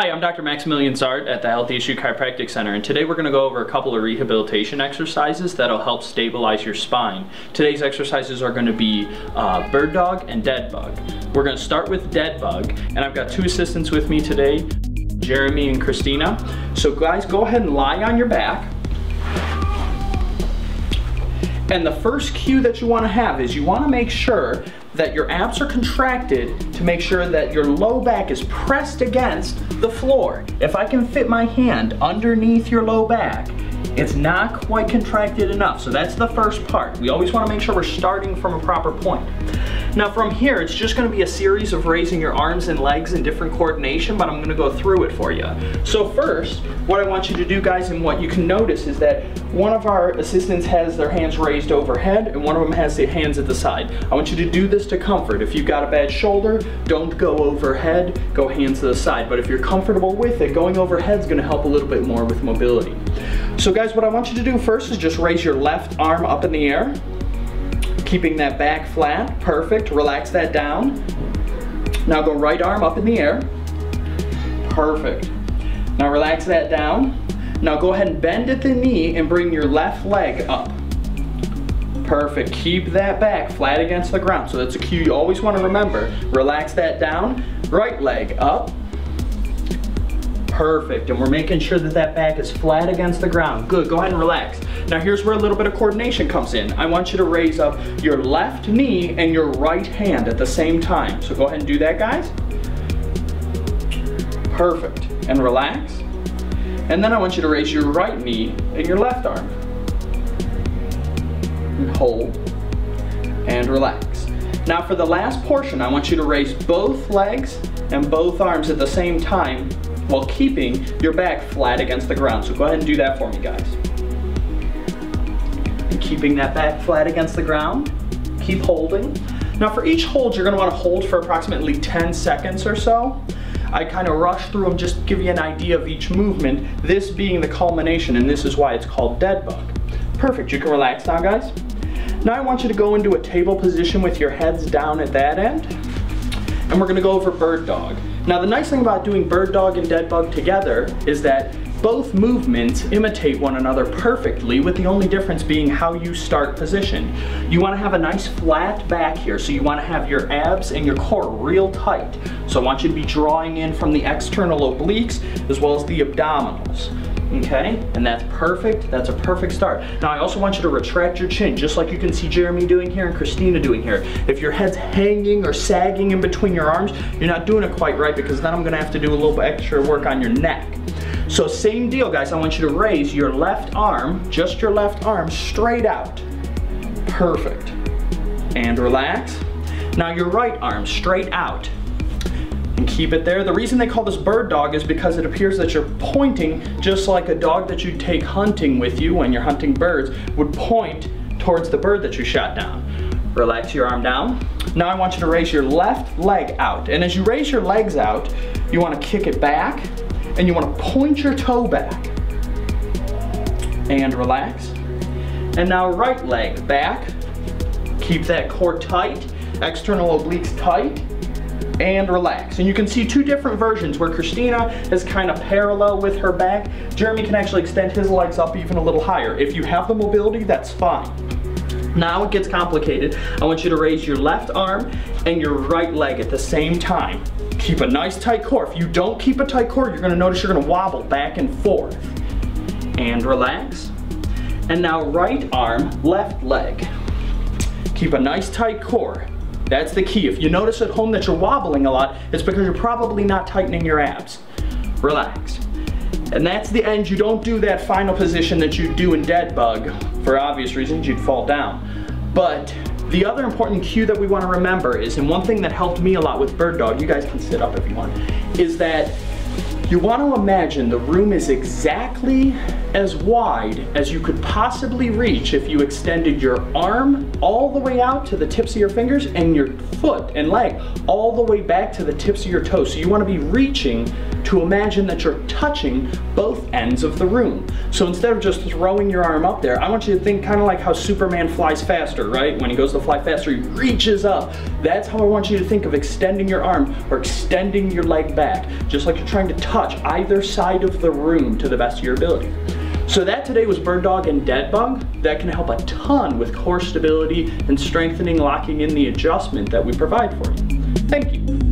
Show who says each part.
Speaker 1: Hi, I'm Dr. Maximillian Zart at the Healthiest You Chiropractic Center, and today we're going to go over a couple of rehabilitation exercises that'll help stabilize your spine. Today's exercises are going to be uh, bird dog and dead bug. We're going to start with dead bug, and I've got two assistants with me today, Jeremy and Christina. So guys, go ahead and lie on your back. And the first cue that you want to have is you want to make sure that your abs are contracted to make sure that your low back is pressed against the floor. If I can fit my hand underneath your low back, it's not quite contracted enough. So that's the first part. We always want to make sure we're starting from a proper point. Now from here, it's just gonna be a series of raising your arms and legs in different coordination, but I'm gonna go through it for you. So first, what I want you to do guys, and what you can notice is that one of our assistants has their hands raised overhead, and one of them has their hands at the side. I want you to do this to comfort. If you've got a bad shoulder, don't go overhead, go hands to the side. But if you're comfortable with it, going overhead is gonna help a little bit more with mobility. So guys, what I want you to do first is just raise your left arm up in the air keeping that back flat, perfect. Relax that down. Now go right arm up in the air, perfect. Now relax that down. Now go ahead and bend at the knee and bring your left leg up. Perfect, keep that back flat against the ground. So that's a cue you always wanna remember. Relax that down, right leg up, Perfect, and we're making sure that that back is flat against the ground. Good, go ahead and relax. Now here's where a little bit of coordination comes in. I want you to raise up your left knee and your right hand at the same time. So go ahead and do that, guys. Perfect, and relax. And then I want you to raise your right knee and your left arm. And hold, and relax. Now for the last portion, I want you to raise both legs and both arms at the same time while keeping your back flat against the ground. So go ahead and do that for me, guys. And keeping that back flat against the ground. Keep holding. Now for each hold, you're gonna wanna hold for approximately 10 seconds or so. I kind of rush through them just to give you an idea of each movement, this being the culmination, and this is why it's called dead bug. Perfect, you can relax now, guys. Now I want you to go into a table position with your heads down at that end, and we're gonna go over bird dog. Now the nice thing about doing bird dog and dead bug together is that both movements imitate one another perfectly with the only difference being how you start position. You want to have a nice flat back here so you want to have your abs and your core real tight. So I want you to be drawing in from the external obliques as well as the abdominals okay? And that's perfect, that's a perfect start. Now I also want you to retract your chin, just like you can see Jeremy doing here and Christina doing here. If your head's hanging or sagging in between your arms, you're not doing it quite right because then I'm gonna have to do a little bit extra work on your neck. So same deal guys, I want you to raise your left arm, just your left arm, straight out. Perfect. And relax. Now your right arm, straight out and keep it there. The reason they call this bird dog is because it appears that you're pointing just like a dog that you take hunting with you when you're hunting birds would point towards the bird that you shot down. Relax your arm down. Now I want you to raise your left leg out. And as you raise your legs out, you want to kick it back and you want to point your toe back. And relax. And now right leg back. Keep that core tight, external obliques tight and relax. And you can see two different versions where Christina is kind of parallel with her back. Jeremy can actually extend his legs up even a little higher. If you have the mobility, that's fine. Now it gets complicated. I want you to raise your left arm and your right leg at the same time. Keep a nice tight core. If you don't keep a tight core, you're gonna notice you're gonna wobble back and forth. And relax. And now right arm, left leg. Keep a nice tight core. That's the key. If you notice at home that you're wobbling a lot, it's because you're probably not tightening your abs. Relax. And that's the end. You don't do that final position that you do in dead bug. For obvious reasons, you'd fall down. But the other important cue that we want to remember is, and one thing that helped me a lot with bird dog, you guys can sit up if you want, is that you want to imagine the room is exactly as wide as you could possibly reach if you extended your arm all the way out to the tips of your fingers and your foot and leg all the way back to the tips of your toes. So you want to be reaching to imagine that you're touching both ends of the room. So instead of just throwing your arm up there, I want you to think kind of like how Superman flies faster, right? When he goes to fly faster, he reaches up. That's how I want you to think of extending your arm or extending your leg back, just like you're trying to touch either side of the room to the best of your ability. So that today was Bird Dog and Dead Bug. That can help a ton with core stability and strengthening, locking in the adjustment that we provide for you. Thank you.